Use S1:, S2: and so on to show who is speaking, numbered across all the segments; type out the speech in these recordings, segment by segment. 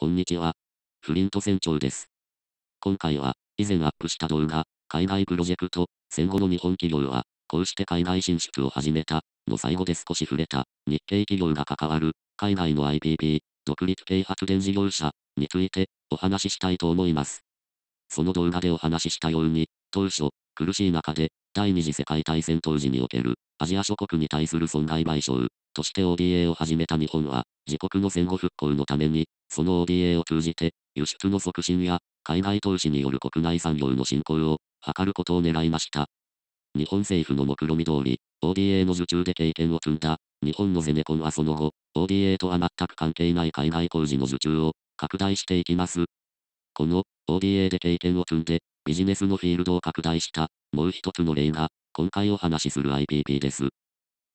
S1: こんにちは。フリント船長です。今回は、以前アップした動画、海外プロジェクト、戦後の日本企業は、こうして海外進出を始めた、の最後で少し触れた、日系企業が関わる、海外の IPP、独立系発電事業者、について、お話ししたいと思います。その動画でお話ししたように、当初、苦しい中で、第二次世界大戦当時における、アジア諸国に対する損害賠償、として ODA を始めた日本は、自国の戦後復興のために、その ODA を通じて、輸出の促進や、海外投資による国内産業の振興を、図ることを狙いました。日本政府の目論見通り、ODA の受注で経験を積んだ、日本のゼネコンはその後、ODA とは全く関係ない海外工事の受注を、拡大していきます。この、ODA で経験を積んで、ビジネスのフィールドを拡大した、もう一つの例が、今回お話しする IPP です。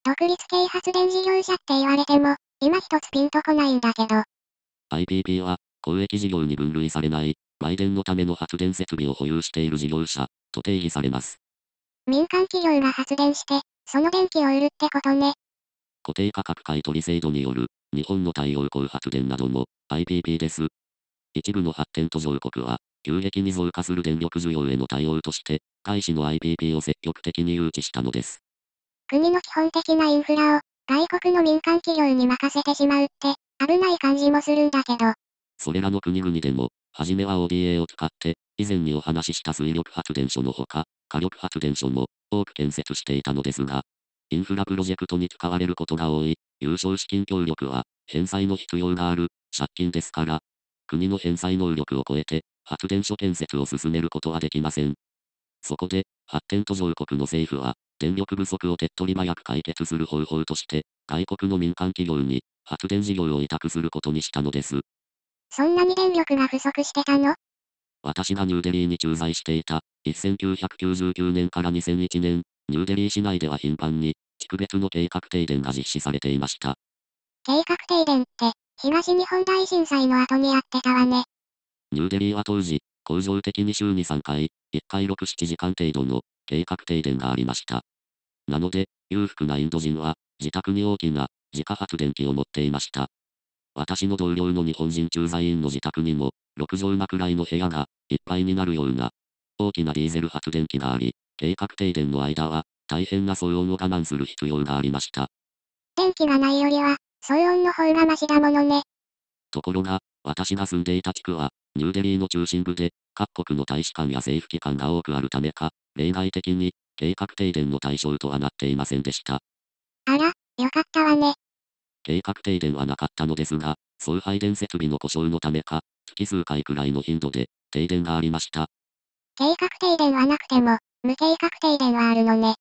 S2: 独立系発電事業者って言われても、今一つピンとこないんだけど、
S1: IPP は、公益事業に分類されない、売電のための発電設備を保有している事業者、と定義されます。
S2: 民間企業が発電して、その電気を売るってことね。
S1: 固定価格買取制度による、日本の太陽光発電なども、IPP です。一部の発展途上国は、急激に増加する電力需要への対応として、外資の IPP を積極的に誘致したのです。
S2: 国の基本的なインフラを、外国の民間企業に任せてしまうって、危ない感じもするんだけど、
S1: それらの国々でも、はじめは ODA を使って、以前にお話しした水力発電所のほか、火力発電所も多く建設していたのですが、インフラプロジェクトに使われることが多い、優勝資金協力は、返済の必要がある、借金ですから、国の返済能力を超えて、発電所建設を進めることはできません。そこで、発展途上国の政府は、電力不足を手っ取り早く解決する方法として、外国の民間企業に、発電事業を委託することにしたのです。
S2: そんなに電力が不足してたの？
S1: 私がニューデリーに駐在していた、1999年から2001年、ニューデリー市内では頻繁に、地区別の計画停電が実施されていました。
S2: 計画停電って、東日本大震災の後にやってたわね。
S1: ニューデリーは当時、恒常的に週に3回、1回6、7時間程度の計画停電がありました。なので、裕福なインド人は、自宅に大きな自家発電機を持っていました。私の同僚の日本人駐在員の自宅にも、6畳間くらいの部屋がいっぱいになるような、大きなディーゼル発電機があり、計画停電の間は、大変な騒音を我慢する必要がありました。
S2: 電気がないよりは、騒音の方がマシだものね。
S1: ところが、私が住んでいた地区は、ニューデリーの中心部で、各国の大使館や政府機関が多くあるためか、例外的に、計画停電の対象とはなっていませんでした。
S2: あら、よかったわね。
S1: 計画停電はなかったのですが、送配電設備の故障のためか、月数回くらいの頻度で、停電がありました。
S2: 計画停電はなくても、無計画停電はあるのね。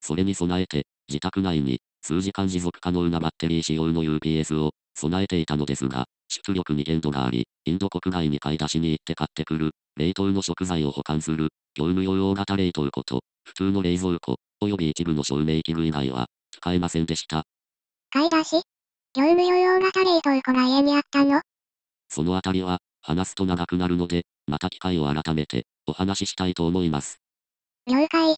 S1: それに備えて、自宅内に、数時間持続可能なバッテリー仕様の UPS を備えていたのですが、出力に限度があり、インド国外に買い出しに行って買ってくる、冷凍の食材を保管する、業務用大型冷凍庫と、普通の冷蔵庫、及び一部の照明器具以外は、使えませんでした。
S2: 買い出し？業務用大型冷凍庫が家にあったの？
S1: そのあたりは、話すと長くなるので、また機会を改めて、お話ししたいと思います。
S2: 了解。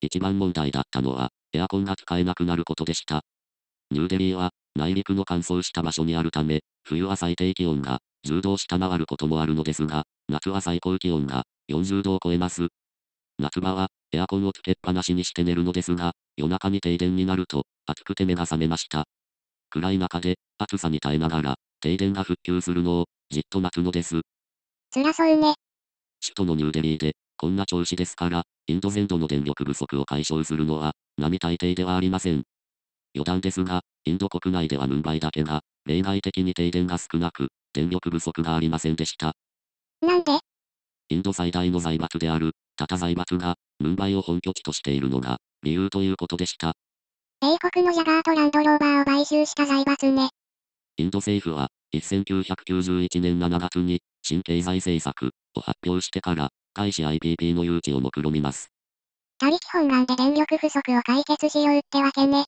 S1: 一番問題だったのは、エアコンが使えなくなることでした。ニューデリーは、内陸の乾燥した場所にあるため、冬は最低気温が10度を下回ることもあるのですが、夏は最高気温が40度を超えます。夏場は、エアコンをつけっぱなしにして寝るのですが、夜中に停電になると、暑くて目が覚めました。暗い中で、暑さに耐えながら、停電が復旧するのを、じっと待つのです。
S2: 辛そうね。
S1: 首都のニューデリーで、こんな調子ですから、インド全土の電力不足を解消するのは、並大抵ではありません。余談ですが、インド国内ではムンバイだけが、例外的に停電が少なく、電力不足がありませんでした。
S2: なんで？
S1: インド最大の財閥である、タタ財閥が、ムンバイを本拠地としているのが、理由ということでした。
S2: 英国のジャガーとランドローバーを買収した財閥ね。
S1: インド政府は、1991年7月に、新経済政策を発表してから、外資 IPP の誘致を目論みます。
S2: 他力本願で電力不足を解決しようってわけね。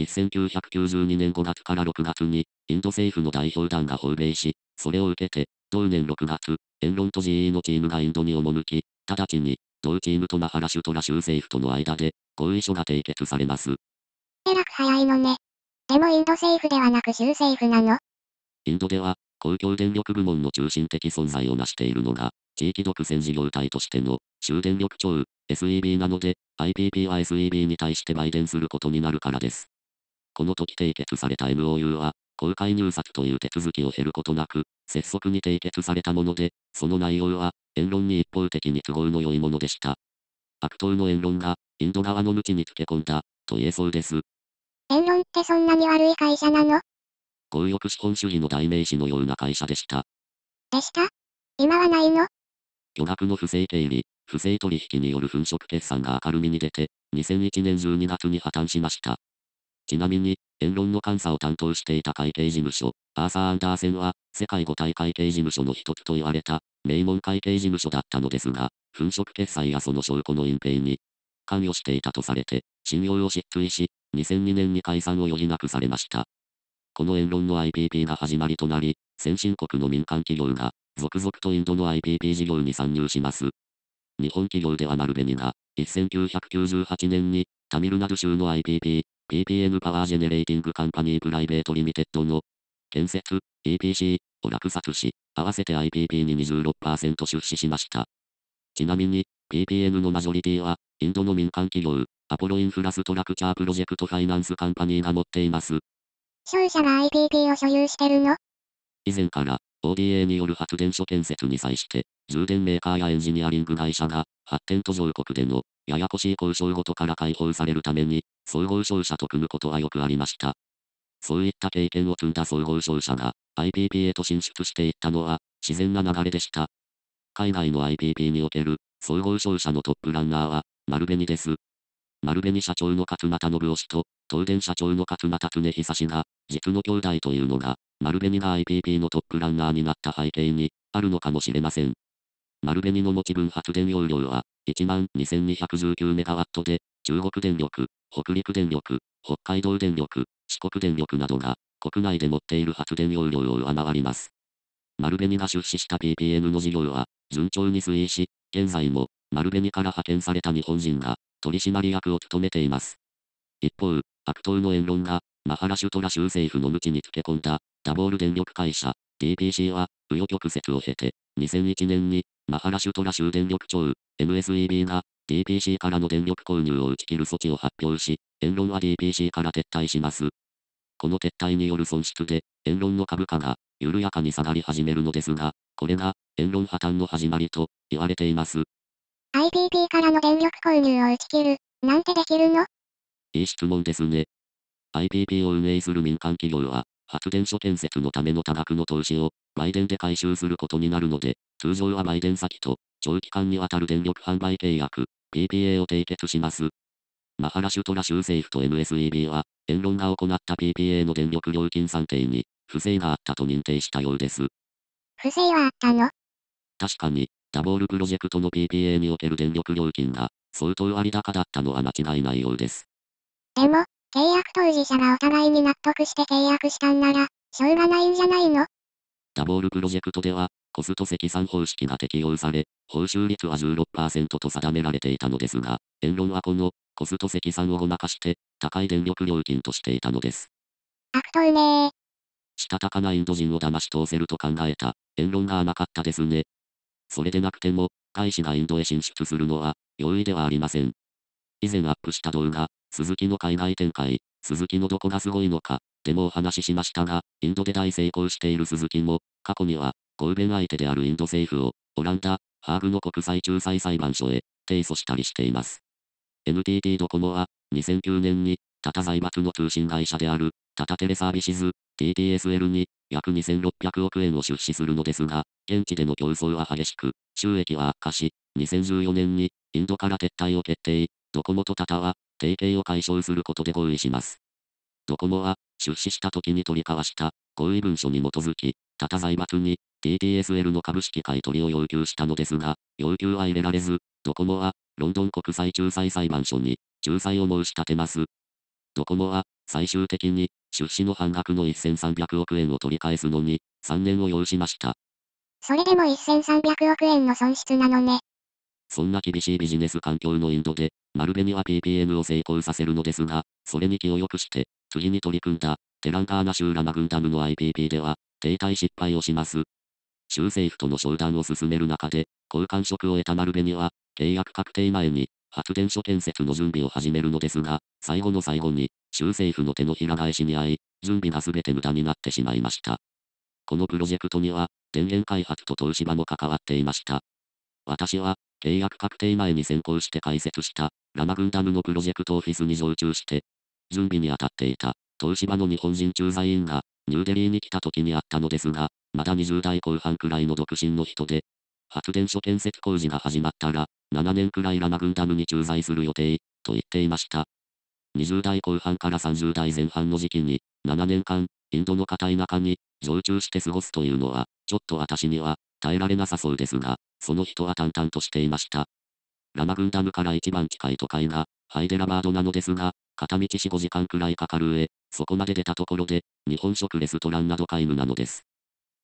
S1: 1992年5月から6月に、インド政府の代表団が訪米し、それを受けて、同年6月、エンロンと GE のチームがインドに赴き、直ちに、同チームとマハラシュトラ州政府との間で、合意書が締結されます。
S2: えらく早いのね。でもインド政府ではなく州政府なの？
S1: インドでは、公共電力部門の中心的存在を成しているのが、地域独占事業体としての、終電力庁、SEB なので、IPP は SEB に対して売電することになるからです。この時締結された MOU は、公開入札という手続きを経ることなく、拙速に締結されたもので、その内容は、言論に一方的に都合の良いものでした。悪党の言論が、インド側の無知につけ込んだ、と言えそうです。
S2: 言論ってそんなに悪い会社なの？
S1: 強欲資本主義の代名詞のような会社でした。
S2: でした？今はないの？
S1: 巨額の不正経理、不正取引による粉飾決算が明るみに出て、2001年12月に破綻しました。ちなみに、言論の監査を担当していた会計事務所、アーサー・アンダーセンは、世界五大会計事務所の一つと言われた、名門会計事務所だったのですが、粉飾決算やその証拠の隠蔽に、関与していたとされて、信用を失墜し、2002年に解散を余儀なくされました。このエンロンの IPP が始まりとなり、先進国の民間企業が、続々とインドの IPP 事業に参入します。日本企業ではマルベニが、1998年に、タミルナド州の IPP、PPN パワージェネレーティングカンパニープライベートリミテッドの建設、EPC を落札し、合わせて IPP に26%出資しました。ちなみに、PPN のマジョリティは、インドの民間企業、アポロインフラストラクチャープロジェクトファイナンスカンパニーが持っています。
S2: 商社が IPP を所有してるの？
S1: 以前から、ODA による発電所建設に際して、充電メーカーやエンジニアリング会社が、発展途上国での、ややこしい交渉ごとから解放されるために、総合商社と組むことはよくありました。そういった経験を積んだ総合商社が IPP へと進出していったのは自然な流れでした。海外の IPP における総合商社のトップランナーは丸紅です。丸紅社長の勝又信夫氏と東電社長の勝又恒久氏が実の兄弟というのが丸紅が IPP のトップランナーになった背景にあるのかもしれません。丸紅の持ち分発電容量は12,2219メガワットで中国電力、北陸電力、北海道電力、四国電力などが、国内で持っている発電容量を上回ります。丸紅が出資した PPN の事業は、順調に推移し、現在も、丸紅から派遣された日本人が、取締役を務めています。一方、悪党の言論が、マハラシュトラ州政府の無知につけ込んだ、ダボール電力会社、DPC は、右余曲折を経て、2001年に、マハラシュトラ州電力庁、MSEB が、DPC からの電力購入を打ち切る措置を発表し、エンロンは DPC から撤退します。この撤退による損失で、エンロンの株価が緩やかに下がり始めるのですが、これがエンロン破綻の始まりと言われています。
S2: IPP からの電力購入を打ち切る、なんてできるの？
S1: いい質問ですね。IPP を運営する民間企業は、発電所建設のための多額の投資を、売電で回収することになるので、通常は売電先と長期間にわたる電力販売契約、PPA を締結します。マハラシュトラ州政府と MSEB は、エンロンが行った PPA の電力料金算定に、不正があったと認定したようです。
S2: 不正はあったの？
S1: 確かに、ダボールプロジェクトの PPA における電力料金が、相当割高だったのは間違いないようです。
S2: でも、契約当事者がお互いに納得して契約したんなら、しょうがないんじゃないの？
S1: ダボールプロジェクトでは、コスト積算方式が適用され、報酬率は16%と定められていたのですが、エンロンはこのコスト積算をごまかして、高い電力料金としていたのです。
S2: 悪党ねー。
S1: したたかなインド人を騙し通せると考えた、エンロンが甘かったですね。それでなくても、外資がインドへ進出するのは、容易ではありません。以前アップした動画、鈴木の海外展開、鈴木のどこがすごいのか、でもお話ししましたが、インドで大成功している鈴木も、過去には、合弁相手であるインド政府を、オランダ、ハーグの国際仲裁裁判所へ、提訴したりしています。NTT ドコモは、2009年に、タタ財閥の通信会社である、タタテレサービシズ、TTSL に、約2600億円を出資するのですが、現地での競争は激しく、収益は悪化し、2014年に、インドから撤退を決定、ドコモとタタは、提携を解消することで合意します。ドコモは、出資した時に取り交わした合意文書に基づき、タタ財閥に TTSL の株式買取を要求したのですが、要求は入れられず、ドコモは、ロンドン国際仲裁裁判所に、仲裁を申し立てます。ドコモは、最終的に、出資の半額の1300億円を取り返すのに、3年を要しました。
S2: それでも1300億円の損失なのね。
S1: そんな厳しいビジネス環境のインドで、マルベには PPN を成功させるのですが、それに気を良くして、次に取り組んだ、テランガーナ州ラマグンダムの IPP では、停滞失敗をします。州政府との商談を進める中で、交換職を得た丸紅は、契約確定前に、発電所建設の準備を始めるのですが、最後の最後に、州政府の手のひら返しに遭い、準備が全て無駄になってしまいました。このプロジェクトには、電源開発と東芝も関わっていました。私は、契約確定前に先行して開設した、ラマ軍ダムのプロジェクトオフィスに常駐して、準備に当たっていた、東芝の日本人駐在員が、ニューデリーに来た時にあったのですが、まだ20代後半くらいの独身の人で、発電所建設工事が始まったら、7年くらいラマ軍ダムに駐在する予定、と言っていました。20代後半から30代前半の時期に、7年間、インドの片田舎に、常駐して過ごすというのは、ちょっと私には、耐えられなさそうですが、その人は淡々としていました。ラマ軍ダムから一番近い都会が、ハイデラバードなのですが、片道4、5時間くらいかかる上、そこまで出たところで、日本食レストランなど皆無なのです。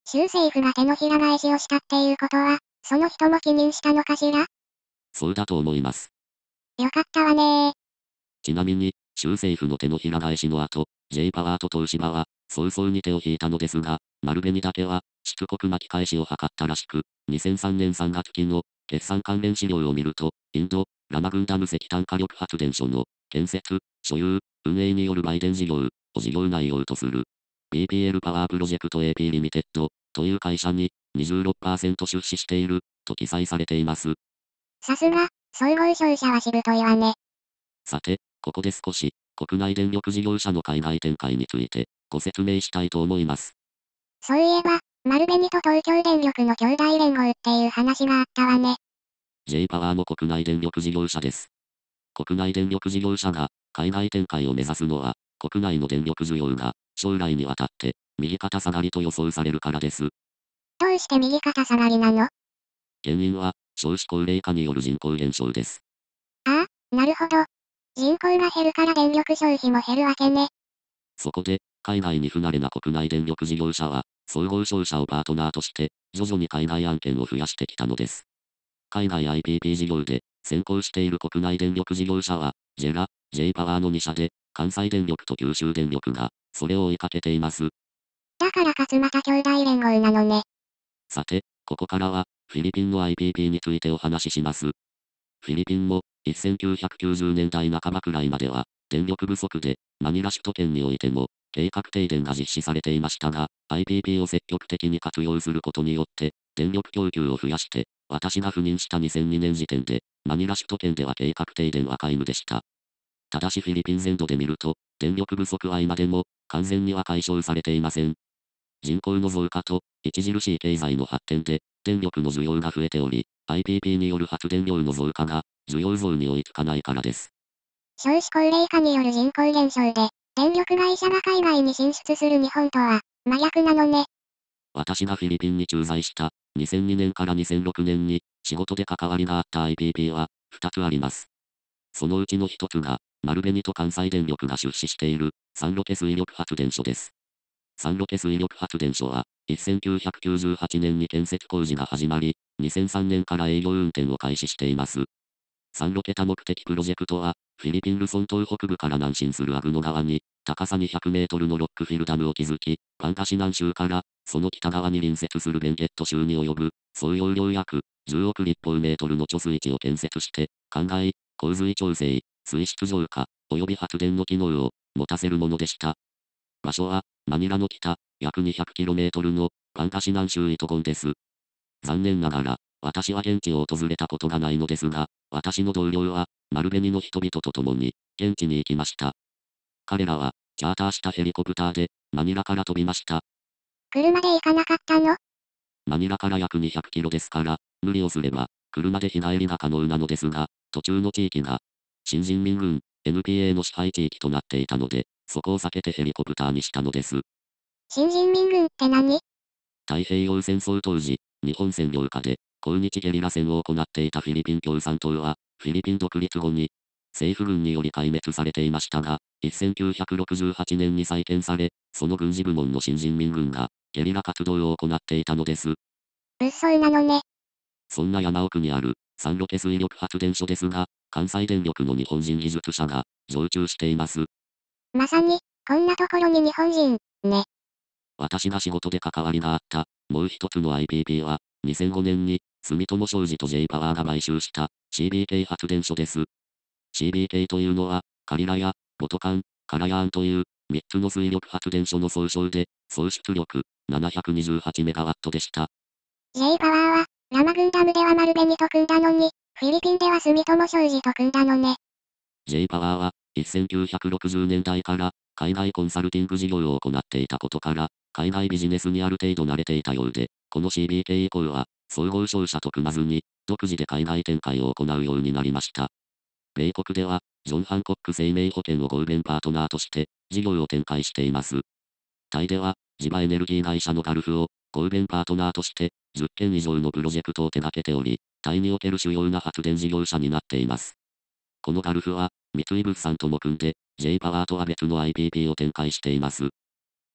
S2: 州政府が手のひら返しをしたっていうことは、その人も気にしたのかしら？
S1: そうだと思います。
S2: よかったわね
S1: ちなみに、州政府の手のひら返しの後、J パワーと東芝は、早々に手を引いたのですが、丸紅だけは、出国巻き返しを図ったらしく、2003年3月期の決算関連資料を見ると、インド、ラマグンダム石炭火力発電所の建設、所有、運営による売電事業を事業内容とする BPL パワープロジェクト AP リミテッドという会社に26%出資していると記載されています。
S2: さすが、総合商社はしぶといわね。
S1: さて、ここで少し国内電力事業者の海外展開についてご説明したいと思います。
S2: そういえば、丸紅と東京電力の兄弟連合っていう話があったわね。
S1: J パワーも国内電力事業者です。国内電力事業者が海外展開を目指すのは、国内の電力需要が将来にわたって右肩下がりと予想されるからです。
S2: どうして右肩下がりなの？
S1: 原因は少子高齢化による人口減少です。
S2: ああ、なるほど。人口が減るから電力消費も減るわけね。
S1: そこで、海外に不慣れな国内電力事業者は、総合商社をパートナーとして、徐々に海外案件を増やしてきたのです。海外 IPP 事業で、先行している国内電力事業者は、ジェラ、J パワーの2社で、関西電力と九州電力が、それを追いかけています。
S2: だから勝俣兄弟連合なのね。
S1: さて、ここからは、フィリピンの IPP についてお話しします。フィリピンも、1990年代半ばくらいまでは、電力不足で、マニラ首都圏においても、計画停電が実施されていましたが、IPP を積極的に活用することによって、電力供給を増やして、私が赴任した2002年時点で、マニラ首都圏では計画停電は皆無でした。ただしフィリピン全土で見ると、電力不足は今でも、完全には解消されていません。人口の増加と、著しい経済の発展で、電力の需要が増えており、IPP による発電量の増加が、需要増に追いつかないからです。
S2: 少子高齢化による人口減少で、電力会社が海外に進出する日本とは、真逆なのね。
S1: 私がフィリピンに駐在した2002年から2006年に仕事で関わりがあった IPP は2つあります。そのうちの1つが、丸紅と関西電力が出資しているサンロケ水力発電所です。サンロケ水力発電所は1998年に建設工事が始まり、2003年から営業運転を開始しています。サンロケタ目的プロジェクトは、フィリピンルソン島北部から南進するアグノ川に、高さ200メートルのロックフィルダムを築き、パンカシ南州から、その北側に隣接するベンケット州に及ぶ、総容量約10億立方メートルの貯水池を建設して、灌漑、洪水調整、水質浄化、及び発電の機能を持たせるものでした。場所は、マニラの北、約 200km のパンカシ南州イトゴンです。残念ながら、私は現地を訪れたことがないのですが、私の同僚は、丸紅の人々と共に、現地に行きました。彼らは、チャーターしたヘリコプターで、マニラから飛びました。
S2: 車で行かなかったの？
S1: マニラから約200キロですから、無理をすれば、車で日帰りが可能なのですが、途中の地域が、新人民軍、NPA の支配地域となっていたので、そこを避けてヘリコプターにしたのです。
S2: 新人民軍って何？
S1: 太平洋戦争当時、日本占領下で、抗日ゲリラ戦を行っていたフィリピン共産党は、フィリピン独立後に、政府軍により壊滅されていましたが、1968年に再建され、その軍事部門の新人民軍が、ゲリラ活動を行っていたのです。
S2: 物騒なのね。
S1: そんな山奥にある、サンロケ水力発電所ですが、関西電力の日本人技術者が、常駐しています。
S2: まさに、こんなところに日本人、ね。
S1: 私が仕事で関わりがあった、もう一つの IPP は、2005年に、住友商事と J パワーが買収した、CBK 発電所です。CBK というのは、カリラや、ボトカン、カラヤーンという、3つの水力発電所の総称で、総出力、728メガワットでした。
S2: J パワーは、ラマグンダムでは丸紅と組んだのに、フィリピンでは住友商事と組んだのね。
S1: J パワーは、1960年代から、海外コンサルティング事業を行っていたことから、海外ビジネスにある程度慣れていたようで、この CBK 以降は、総合商社と組まずに、独自で海外展開を行うようになりました。米国では、ジョン・ハンコック生命保険をゴールデンパートナーとして、事業を展開しています。タイでは、地場エネルギー会社のガルフを、ゴールデンパートナーとして、10件以上のプロジェクトを手掛けており、タイにおける主要な発電事業者になっています。このガルフは、三井物産とも組んで、J パワーとは別の IPP を展開しています。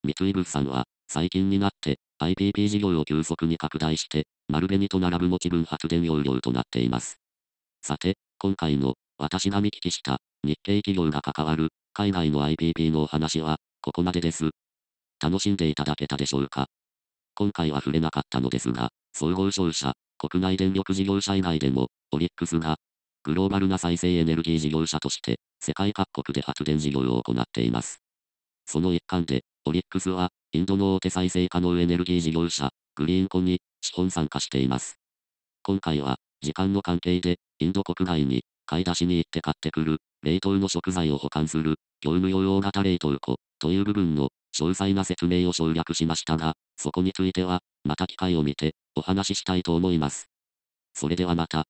S1: 三井物産は、最近になって、IPP 事業を急速に拡大して、丸紅と並ぶ持ち分発電容量となっています。さて、今回の、私が見聞きした、日系企業が関わる、海外の IPP のお話は、ここまでです。楽しんでいただけたでしょうか今回は触れなかったのですが、総合商社、国内電力事業者以外でも、オリックスが、グローバルな再生エネルギー事業者として、世界各国で発電事業を行っています。その一環で、オリックスは、インドの大手再生可能エネルギー事業者、グリーンコに、資本参加しています。今回は、時間の関係で、インド国外に、買い出しに行って買ってくる、冷凍の食材を保管する、業務用大型冷凍庫、という部分の、詳細な説明を省略しましたが、そこについては、また機会を見て、お話ししたいと思います。それではまた。